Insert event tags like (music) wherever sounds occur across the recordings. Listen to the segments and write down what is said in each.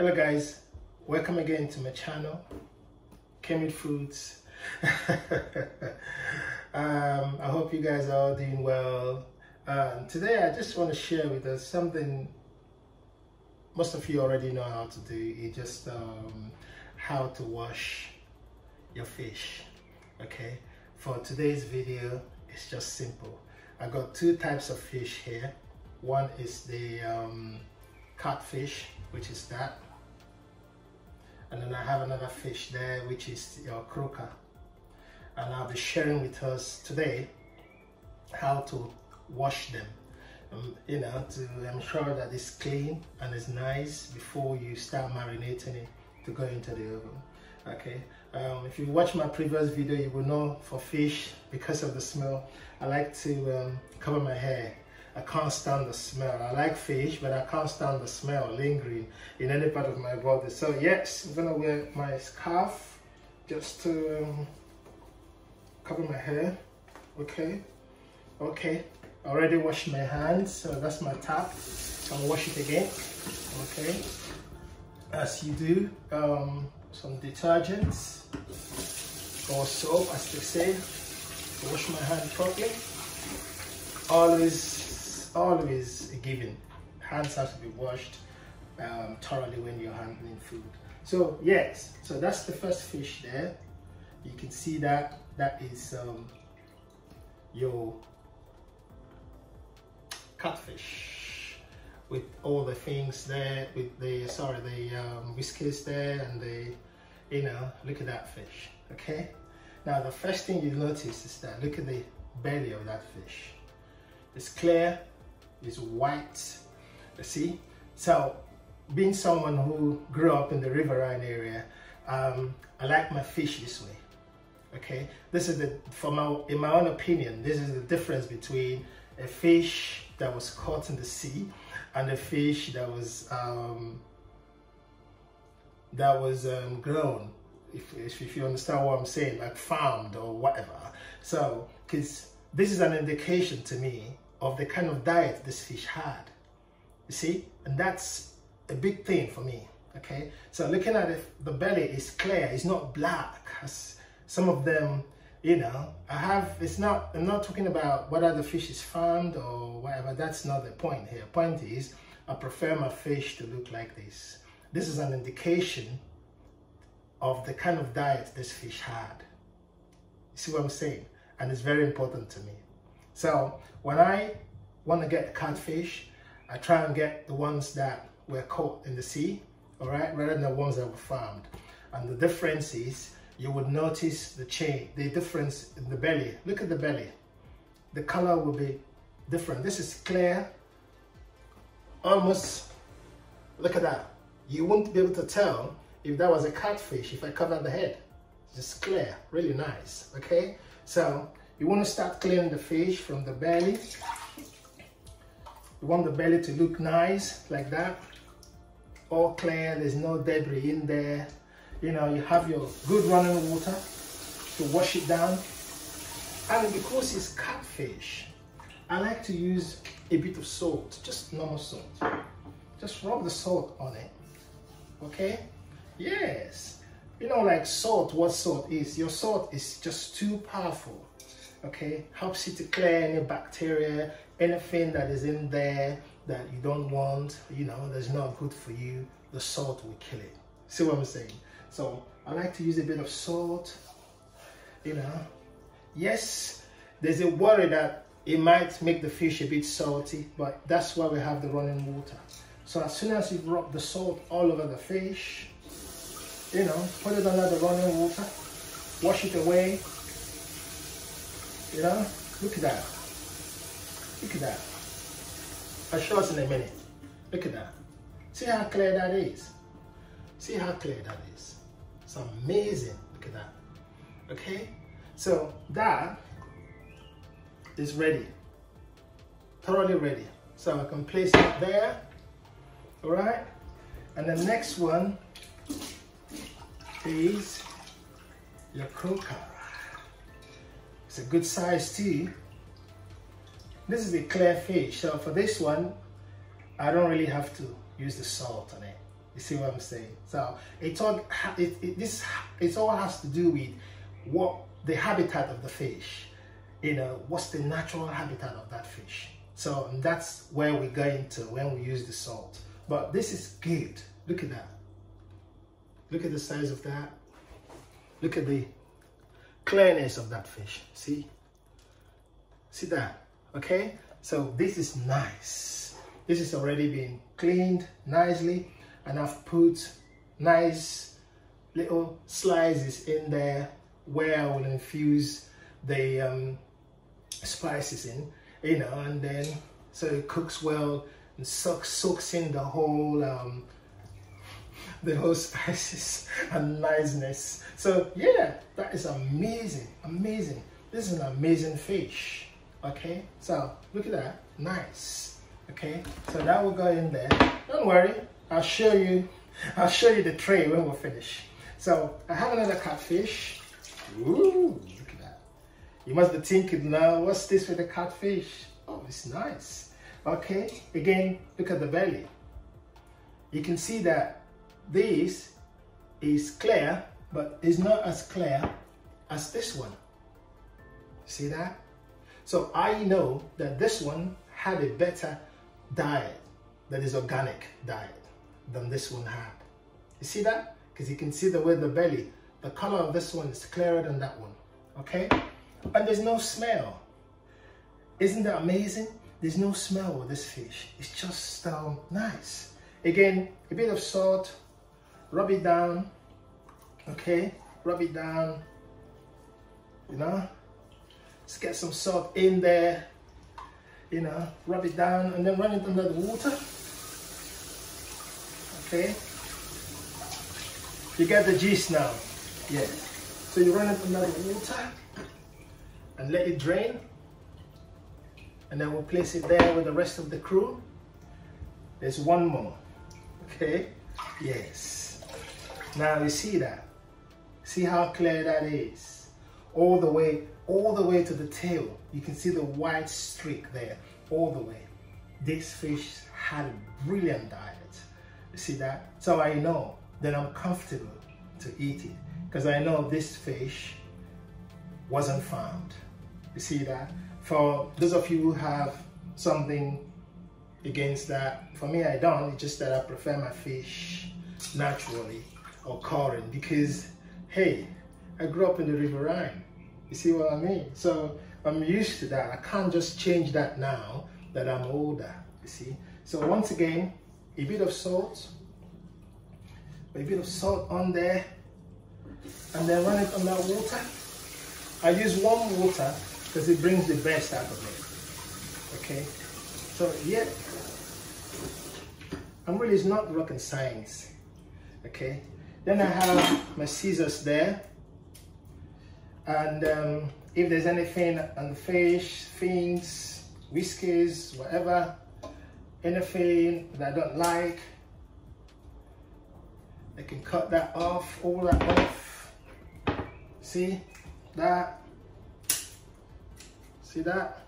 Hello guys, welcome again to my channel, Kemet Foods. (laughs) um, I hope you guys are all doing well. Um, today I just want to share with us something most of you already know how to do. It's just um, how to wash your fish. Okay, for today's video, it's just simple. I got two types of fish here. One is the um, catfish, which is that. And then I have another fish there, which is your croaker. And I'll be sharing with us today how to wash them. Um, you know, to ensure that it's clean and it's nice before you start marinating it to go into the oven. Okay, um, if you watch my previous video, you will know for fish, because of the smell, I like to um, cover my hair I can't stand the smell. I like fish, but I can't stand the smell lingering in any part of my body. So yes, I'm gonna wear my scarf just to um, cover my hair. Okay, okay. I Already washed my hands, so that's my tap. I'll wash it again. Okay, as you do, um, some detergents or soap, as they say. Wash my hand properly. Always always a given. Hands have to be washed um, thoroughly when you're handling food. So yes, so that's the first fish there. You can see that that is um, your catfish with all the things there with the sorry the um, whiskers there and the you know look at that fish okay now the first thing you notice is that look at the belly of that fish it's clear is white. See? So, being someone who grew up in the riverine area, um, I like my fish this way. Okay, this is the, for my, in my own opinion, this is the difference between a fish that was caught in the sea and a fish that was um, that was um, grown. If, if you understand what I'm saying, like farmed or whatever. So, because this is an indication to me of the kind of diet this fish had. You see, and that's a big thing for me. Okay, so looking at it, the belly is clear, it's not black as some of them. You know, I have. It's not. I'm not talking about whether the fish is farmed or whatever. That's not the point here. Point is, I prefer my fish to look like this. This is an indication of the kind of diet this fish had. You see what I'm saying? And it's very important to me. So when I want to get the catfish, I try and get the ones that were caught in the sea, all right, rather than the ones that were farmed. And the difference is you would notice the chain, the difference in the belly. Look at the belly. The color will be different. This is clear, almost, look at that. You won't be able to tell if that was a catfish if I covered the head. Just clear, really nice, okay? So you want to start cleaning the fish from the belly. You want the belly to look nice like that. All clear, there's no debris in there. You know, you have your good running water to wash it down. And because it's catfish, I like to use a bit of salt, just normal salt. Just rub the salt on it, okay? Yes. You know, like salt, what salt is? Your salt is just too powerful okay helps you to clear any bacteria anything that is in there that you don't want you know that's not good for you the salt will kill it. See what i'm saying? So i like to use a bit of salt you know. Yes there's a worry that it might make the fish a bit salty but that's why we have the running water. So as soon as you rub the salt all over the fish you know put it under the running water wash it away you know, look at that. Look at that. I'll show us in a minute. Look at that. See how clear that is? See how clear that is? It's amazing. Look at that. Okay? So that is ready. Thoroughly ready. So I can place it there. All right? And the next one is your croaker. It's a good size too. This is a clear fish, so for this one, I don't really have to use the salt on it. You see what I'm saying? So it all it, it, this it all has to do with what the habitat of the fish. You know, what's the natural habitat of that fish? So that's where we go into when we use the salt. But this is good. Look at that. Look at the size of that. Look at the clearness of that fish. See? See that? Okay? So this is nice. This has already been cleaned nicely and I've put nice little slices in there where I will infuse the um, spices in, you know, and then so it cooks well and soaks, soaks in the whole um, (laughs) the whole spices and niceness. So yeah, that is amazing, amazing. This is an amazing fish. Okay, so look at that, nice. Okay, so that will go in there. Don't worry, I'll show you. (laughs) I'll show you the tray when we're finished. So I have another catfish. Ooh, look at that. You must be thinking now, what's this with the catfish? Oh, it's nice. Okay, again, look at the belly. You can see that this is clear, but it's not as clear as this one. See that? So I know that this one had a better diet that is organic diet than this one had. You see that? Because you can see the way the belly, the color of this one is clearer than that one. Okay? And there's no smell. Isn't that amazing? There's no smell with this fish. It's just um, nice. Again, a bit of salt, rub it down. Okay? Rub it down. You know? Let's get some salt in there. You know, rub it down and then run it under the water. Okay? You get the gist now. Yeah. So you run it under the water and let it drain. And then we'll place it there with the rest of the crew. There's one more. Okay? Yes. Now you see that? See how clear that is? All the way, all the way to the tail. You can see the white streak there, all the way. This fish had a brilliant diet. You see that? So I know that I'm comfortable to eat it because I know this fish wasn't farmed. You see that? For those of you who have something against that, for me I don't, it's just that I prefer my fish naturally or curing because, hey, I grew up in the riverine. You see what I mean? So I'm used to that. I can't just change that now that I'm older, you see? So once again, a bit of salt, a bit of salt on there, and then run it on that water. I use warm water because it brings the best out of it. Okay, so yeah, I'm really it's not rocket science. Okay, then I have my scissors there, and um, if there's anything on the fish, fins, whiskers, whatever, anything that I don't like, I can cut that off, all that off. See that? See that?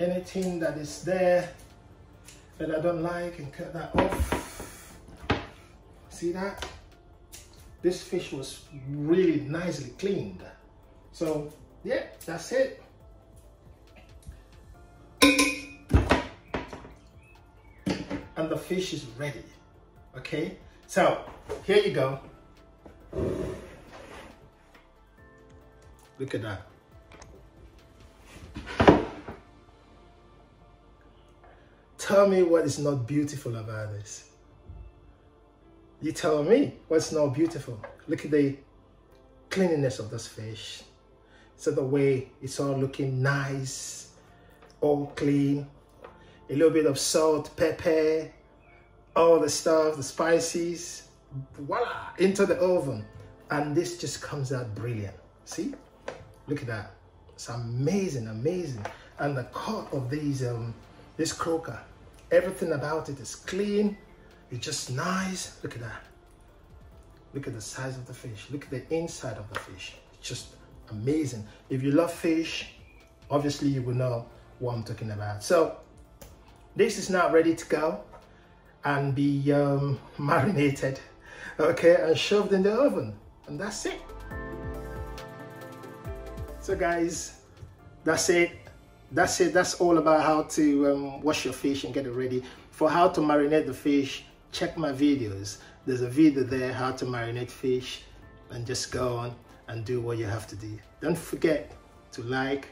Anything that is there that I don't like and cut that off. See that? This fish was really nicely cleaned. So yeah, that's it. And the fish is ready, okay? So here you go. Look at that. Tell me what is not beautiful about this. You tell me what's not beautiful. Look at the cleanliness of this fish. So the way it's all looking nice, all clean. A little bit of salt, pepper, all the stuff, the spices, voila, into the oven. And this just comes out brilliant. See? Look at that. It's amazing, amazing. And the cut of these, um, this croaker, everything about it is clean. It's just nice. Look at that. Look at the size of the fish. Look at the inside of the fish. It's just amazing. If you love fish, obviously you will know what I'm talking about. So this is now ready to go and be um, (laughs) marinated, okay, and shoved in the oven. And that's it. So guys, that's it. That's it. That's all about how to um, wash your fish and get it ready. For how to marinate the fish, check my videos. There's a video there, how to marinate fish, and just go on and do what you have to do. Don't forget to like,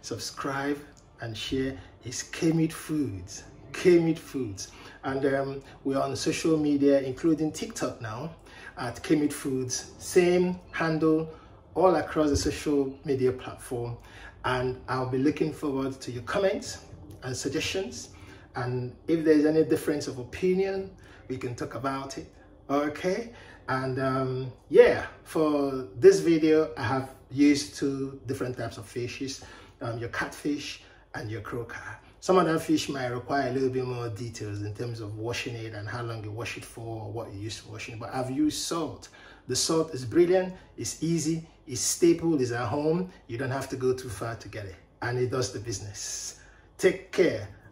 subscribe, and share his K-Meat Foods. K-Meat Foods. And um, we're on social media, including TikTok now, at K-Meat Foods. Same handle all across the social media platform. And I'll be looking forward to your comments and suggestions. And if there's any difference of opinion, we can talk about it. Okay. And um, yeah, for this video, I have used two different types of fishes, um, your catfish and your croaker. Some of that fish might require a little bit more details in terms of washing it and how long you wash it for, or what you use for washing it. But I've used salt. The salt is brilliant, it's easy, it's staple, it's at home. You don't have to go too far to get it. And it does the business. Take care,